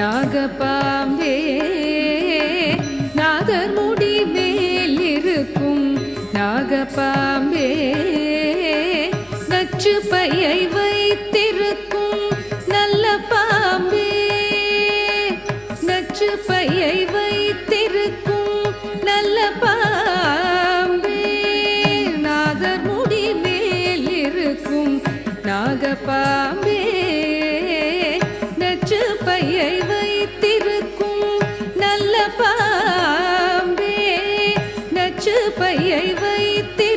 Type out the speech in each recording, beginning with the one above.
நாகபாம்பே நாகமுடி மேல் இருக்கும் நாகபாம்பே நச்சு பையை ti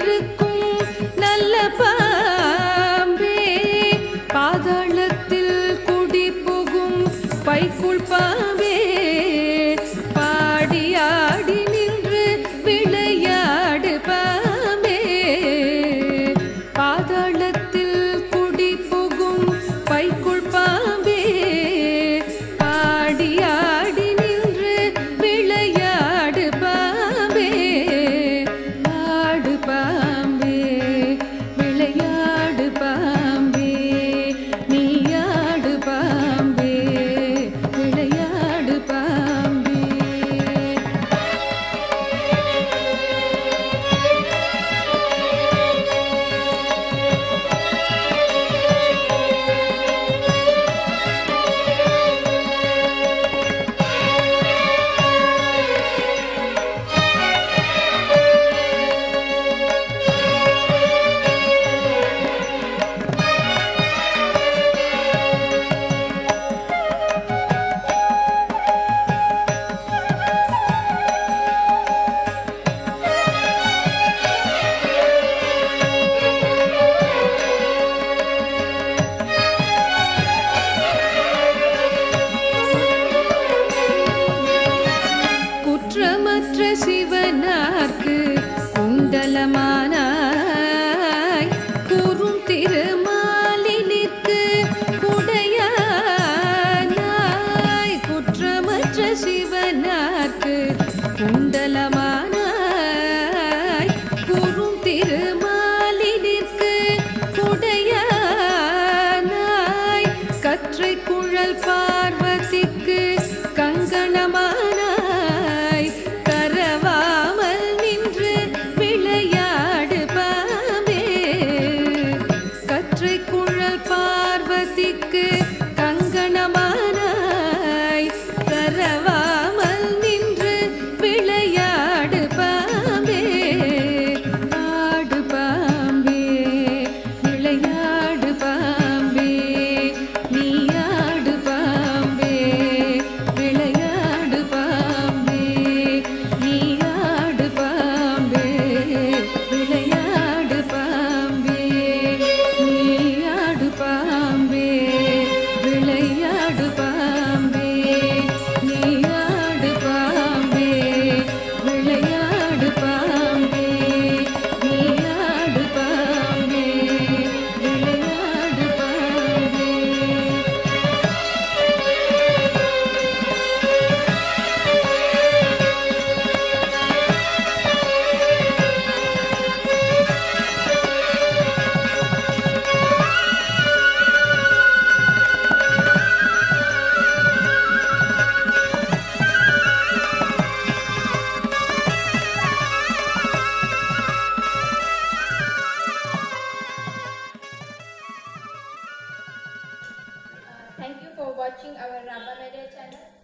சிவனாக்கு குண்டலமானாய். கூறும் திருமாலினிற்கு குடையானாய். குற்றமற்ற சிவனாக்கு குண்டலமானாய். கூறும் திருமாலினிற்கு குடையானாய். கற்றை குழல் பார்வதிக்கு கங்கணமாய் குழல் பார்வதிக்கு Thank you for watching our Rabba Media channel.